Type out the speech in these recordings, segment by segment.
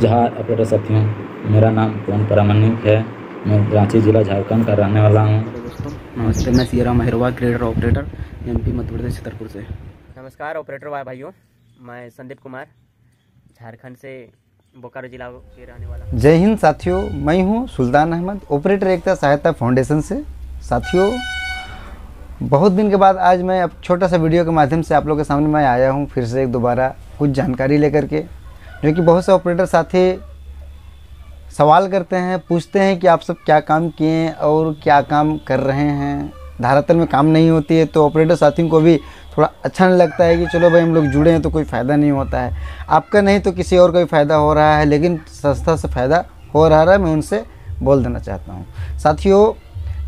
जहाँ ऑपरेटर साथियों मेरा नाम पवन परामणिक है। मैं रांची जिला झारखंड का रहने वाला हूँ। दोस्तों नमस्ते मैं Seera Maharva grader operator M P Madhya Pradesh Chhatarpur से। नमस्कार ऑपरेटर भाई भाइयों मैं संदीप कुमार झारखंड से बोकारो जिला के रहने वाला जय हिंद साथियों मैं हूँ सुल्तान अहमद ऑपरेटर एकता सहायता फाउंडेशन से। साथियों बहुत दिन के बाद आज मैं अब छोटा सा वीडियो के माध्यम से आप लोगों के सामने मैं आया हूँ फिर से एक दोबारा कुछ जानकारी लेकर के। जो कि बहुत से ऑपरेटर साथी सवाल करते हैं, पूछते हैं कि आप सब क्या काम किए हैं और क्या काम कर रहे हैं। धरातल में काम नहीं होती है तो ऑपरेटर साथियों को भी थोड़ा अच्छा नहीं लगता है कि चलो भाई हम लोग जुड़े हैं तो कोई फ़ायदा नहीं होता है। आपका नहीं तो किसी और का भी फ़ायदा हो रहा है, लेकिन संस्था से फ़ायदा हो रहा है, मैं उनसे बोल देना चाहता हूँ। साथियों,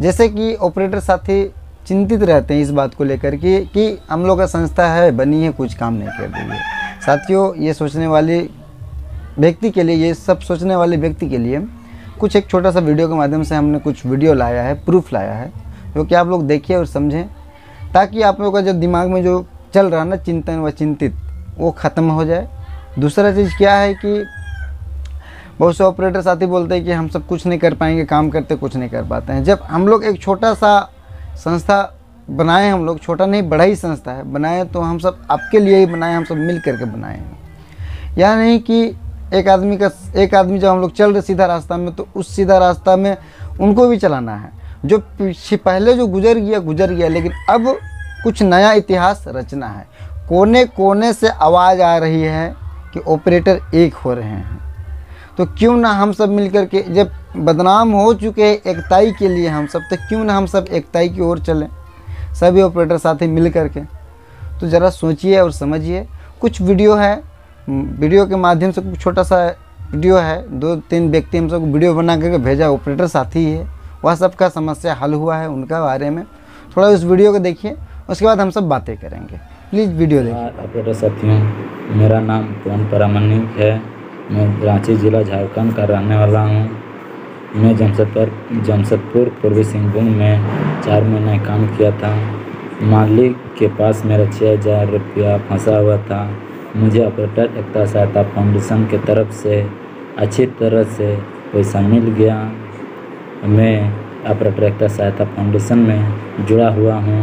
जैसे कि ऑपरेटर साथी चिंतित रहते हैं इस बात को लेकर कि कि हम लोग का संस्था है, बनी है, कुछ काम नहीं कर रही है। साथियों, ये सोचने वाली व्यक्ति के लिए, ये सब सोचने वाले व्यक्ति के लिए कुछ एक छोटा सा वीडियो के माध्यम से हमने कुछ वीडियो लाया है प्रूफ लाया है, जो कि आप लोग देखिए और समझें, ताकि आप लोगों का जो दिमाग में जो चल रहा ना चिंतन व चिंतित, वो ख़त्म हो जाए। दूसरा चीज़ क्या है कि बहुत से ऑपरेटर साथी बोलते हैं कि हम सब कुछ नहीं कर पाएँगे, काम करते कुछ नहीं कर पाते हैं। जब हम लोग एक छोटा सा संस्था बनाए हम लोग, छोटा नहीं, बड़ा ही संस्था है, बनाए तो हम सब आपके लिए ही बनाए हम सब मिल करके बनाए हैं। यह नहीं कि एक आदमी का, एक आदमी जब हम लोग चल रहे सीधा रास्ता में तो उस सीधा रास्ता में उनको भी चलाना है। जो पहले जो गुजर गया गुजर गया, लेकिन अब कुछ नया इतिहास रचना है। कोने कोने से आवाज़ आ रही है कि ऑपरेटर एक हो रहे हैं। तो क्यों ना हम सब मिलकर के, जब बदनाम हो चुके हैं एकताई के लिए हम सब तो क्यों ना हम सब एकताई की ओर चलें? सभी ऑपरेटर साथी मिल करके तो ज़रा सोचिए और समझिए। कुछ वीडियो है वीडियो के माध्यम से कुछ छोटा सा वीडियो है, दो तीन व्यक्ति हम सब वीडियो बना करके भेजा, ऑपरेटर साथी है, वह सबका समस्या हल हुआ है उनका बारे में। थोड़ा उस वीडियो को देखिए, उसके बाद हम सब बातें करेंगे। प्लीज़ वीडियो देखिए। जहाँ ऑपरेटर साथियों मेरा नाम पवन परामणिक है। मैं रांची जिला झारखंड का रहने वाला हूँ। मैं जमशेदपुर जमशेदपुर, पूर्वी सिंहभूम में चार महीने काम किया था। मालिक के पास मेरा छः हज़ार रुपया फंसा हुआ था। मुझे ऑपरेटर एकता सहायता फाउंडेशन के तरफ़ से, अच्छी तरह से पैसा मिल गया। मैं ऑपरेटर एकता सहायता फाउंडेशन में जुड़ा हुआ हूँ।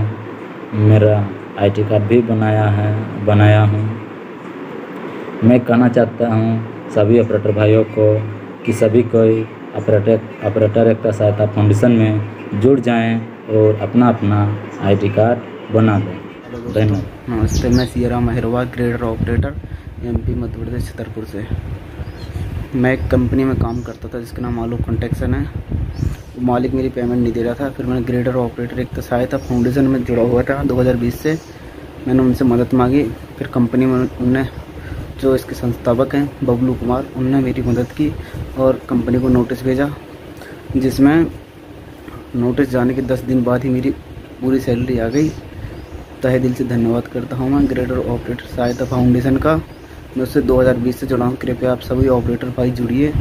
मेरा आईटी कार्ड भी बनाया है, बनाया हूँ। मैं कहना चाहता हूँ, सभी ऑपरेटर भाइयों को कि सभी कोई operator operator Ekta Sahayata foundation में जुड़ जाएँ और अपना अपना आईटी कार्ड बना दें। धन्यवाद नमस्ते मैं Seera Maharva grader operator MP Madhya Pradesh Chhatarpur से। मैं एक कंपनी में काम करता था जिसका नाम आलोक कॉन्टेक्शन है। वो मालिक मेरी पेमेंट नहीं दे रहा था, फिर मैंने ग्रेडर ऑपरेटर एक सहायता फाउंडेशन में जुड़ा हुआ था 2020 से। मैंने उनसे मदद मांगी, फिर कंपनी में उनने, जो इसके संस्थापक हैं, बबलू कुमार, उनने मेरी मदद की और कंपनी को नोटिस भेजा, जिसमें नोटिस जाने के दस दिन बाद ही मेरी पूरी सैलरी आ गई। तहे दिल से धन्यवाद करता हूँ मैं ग्रेटर ऑपरेटर सहायता फाउंडेशन का। मैं उससे 2020 से जुड़ा हूँ। कृपया आप सभी ऑपरेटर भाई जुड़िए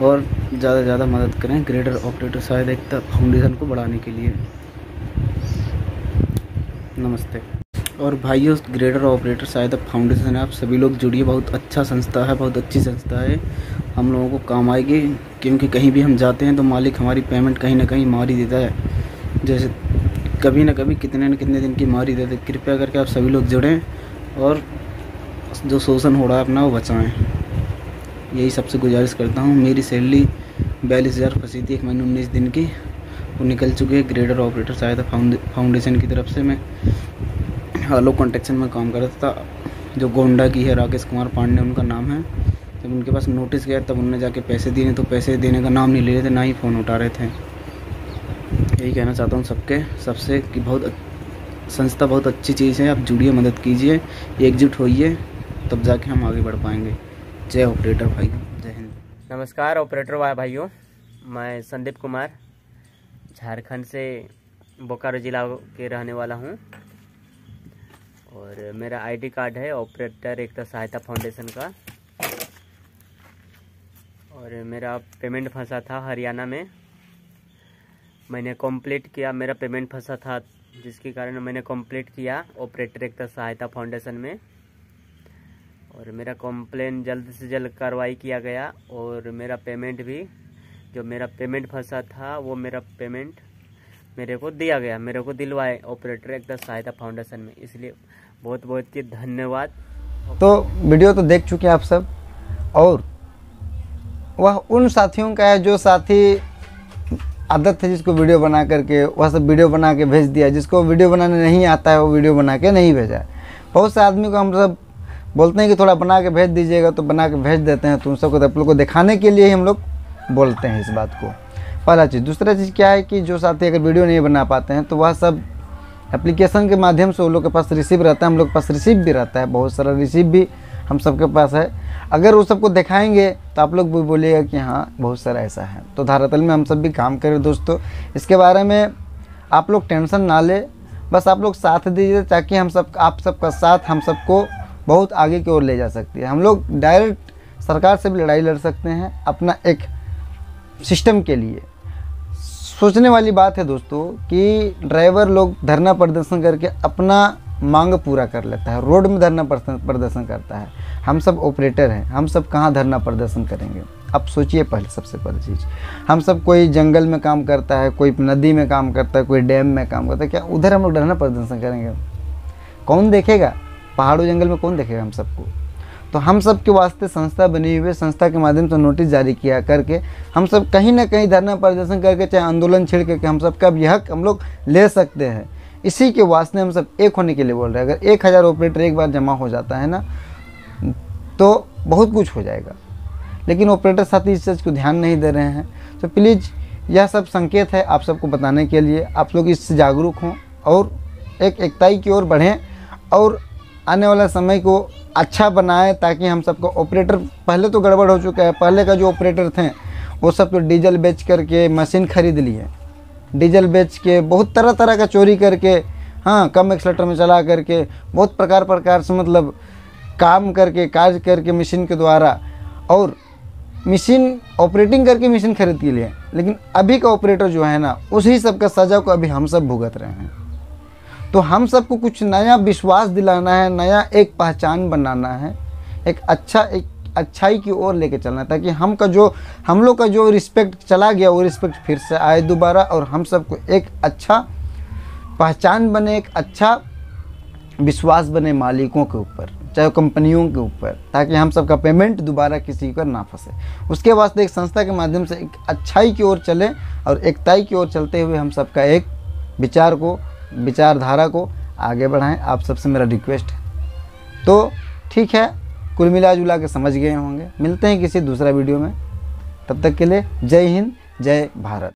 और ज़्यादा से ज़्यादा मदद करें ग्रेटर ऑपरेटर सहायता फाउंडेशन को बढ़ाने के लिए। नमस्ते। और भाइयों ग्रेटर ऑपरेटर सहायता फाउंडेशन है। आप सभी लोग जुड़िए। बहुत अच्छा संस्था है, बहुत अच्छी संस्था है। हम लोगों को काम आएगी, क्योंकि कहीं भी हम जाते हैं तो मालिक हमारी पेमेंट कहीं ना कहीं मार ही देता है। जैसे कभी ना कभी कितने न कितने दिन की मारी देते हैं। कृपया करके आप सभी लोग जुड़ें और जो शोषण हो रहा है अपना, वो बचाएँ। यही सबसे गुजारिश करता हूँ। मेरी सैलरी बयालीस हज़ार फंसी थी एक महीने उन्नीस दिन की। वो निकल चुकी है ग्रेडर ऑपरेटर सहायता फाउंडे, फाउंडेशन की तरफ़ से। मैं आलो कॉन्टेक्शन में काम करता था। जो गोंडा की है, राकेश कुमार पांडे, उनका नाम है। जब उनके पास नोटिस गया, तब उन्होंने जाके पैसे दिए। तो पैसे देने का नाम नहीं ले रहे थे, ना ही फ़ोन उठा रहे थे। यही कहना चाहता हूँ सबके, सबसे कि बहुत संस्था बहुत अच्छी चीज़ है, आप जुड़िए मदद कीजिए, एकजुट होइए, तब जाके हम आगे बढ़ पाएँगे। जय ऑपरेटर भाई, जय हिंद। नमस्कार ऑपरेटर भाइयों, मैं संदीप कुमार, झारखंड से बोकारो जिला के रहने वाला हूँ। और मेरा आईडी कार्ड है ऑपरेटर एकता सहायता फाउंडेशन का। और मेरा पेमेंट फंसा था हरियाणा में। मैंने कंप्लीट किया, मेरा पेमेंट फंसा था, जिसके कारण मैंने कंप्लीट किया ऑपरेटर एकता सहायता फाउंडेशन में। और मेरा कॉम्प्लेन जल्द से जल्द कार्रवाई किया गया, और मेरा पेमेंट भी, जो मेरा पेमेंट फंसा था, वो मेरा पेमेंट मेरे को दिया गया, मेरे को दिलवाए ऑपरेटर एकता सहायता फाउंडेशन में। इसलिए बहुत बहुत ही धन्यवाद। तो वीडियो तो देख चुके हैं आप सब, और वह उन साथियों का है, जो साथी आदत है जिसको वीडियो बना करके, वह सब वीडियो बना के भेज दिया। जिसको वीडियो बनाने नहीं आता है, वो वीडियो बना के नहीं भेजा बहुत से आदमी को हम सब बोलते हैं कि थोड़ा बना के भेज दीजिएगा तो बना के भेज देते हैं। तो उन सबको आप लोग को दिखाने के लिए ही हम लोग बोलते हैं इस बात को। पहला चीज़। दूसरा चीज़ क्या है कि जो साथी अगर वीडियो नहीं बना पाते हैं तो वह सब एप्लीकेशन के माध्यम से उन लोग के पास रिसीव रहता है, हम लोग के पास रिसीव भी रहता है। बहुत सारा रिसीव भी हम सबके पास है। अगर वो सबको दिखाएँगे तो आप लोग भी बोलिएगा कि हाँ बहुत सारा ऐसा है। तो धारातल में हम सब भी काम करें दोस्तों। इसके बारे में आप लोग टेंशन ना ले। बस आप लोग साथ दीजिए ताकि हम सब, आप सबका साथ हम सबको बहुत आगे की ओर ले जा सकती है। हम लोग डायरेक्ट सरकार से भी लड़ाई लड़ सकते हैं अपना एक सिस्टम के लिए। सोचने वाली बात है दोस्तों कि ड्राइवर लोग धरना प्रदर्शन करके अपना मांग पूरा कर लेता है, रोड में धरना प्रदर्शन करता है। हम सब ऑपरेटर हैं, हम सब कहाँ धरना प्रदर्शन करेंगे? अब सोचिए पहले सबसे पहली चीज़। हम सब कोई जंगल में काम करता है, कोई नदी में काम करता है, कोई डैम में काम करता है, क्या उधर हम लोग धरना प्रदर्शन करेंगे? कौन देखेगा? पहाड़ों जंगल में कौन देखेगा हम सबको? तो हम सब के वास्ते संस्था बनी हुई है, संस्था के माध्यम से नोटिस जारी किया करके हम सब कहीं ना कहीं धरना प्रदर्शन करके चाहे आंदोलन छिड़ करके हम सब का भी हक हम लोग ले सकते हैं। इसी के वास्ते हम सब एक होने के लिए बोल रहे हैं। अगर एक हज़ार ऑपरेटर एक बार जमा हो जाता है ना तो बहुत कुछ हो जाएगा। लेकिन ऑपरेटर साथी इस चीज़ को ध्यान नहीं दे रहे हैं। तो प्लीज़ यह सब संकेत है आप सबको बताने के लिए। आप लोग इससे जागरूक हों और एक एकताई की ओर बढ़ें और आने वाला समय को अच्छा बनाए ताकि हम सबको ऑपरेटर पहले तो गड़बड़ हो चुका है। पहले का जो ऑपरेटर थे, वो सब तो डीजल बेच करके मशीन खरीद लिए। डीजल बेच के, बहुत तरह तरह का चोरी करके हाँ कम एक्सलेटर में चला करके, बहुत प्रकार प्रकार से मतलब काम करके कार्य करके मशीन के द्वारा और मशीन ऑपरेटिंग करके मशीन खरीद के लिए। लेकिन अभी का ऑपरेटर जो है ना, उसी सब का सजा को अभी हम सब भुगत रहे हैं। तो हम सबको कुछ नया विश्वास दिलाना है, नया एक पहचान बनाना है, एक अच्छा एक अच्छाई की ओर लेके चलना ताकि हम का जो हम लोग का जो रिस्पेक्ट चला गया, वो रिस्पेक्ट फिर से आए दोबारा और हम सबको एक अच्छा पहचान बने, एक अच्छा विश्वास बने मालिकों के ऊपर, चाहे कंपनियों के ऊपर, ताकि हम सबका पेमेंट दोबारा किसी पर ना फंसे। उसके वास्ते एक संस्था के माध्यम से एक अच्छाई की ओर चलें और एकताई की ओर चलते हुए हम सबका एक विचार को, विचारधारा को आगे बढ़ाएँ। आप सबसे मेरा रिक्वेस्ट है। तो ठीक है। कुल मिला जुला के समझ गए होंगे। मिलते हैं किसी दूसरा वीडियो में। तब तक के लिए जय हिंद, जय भारत।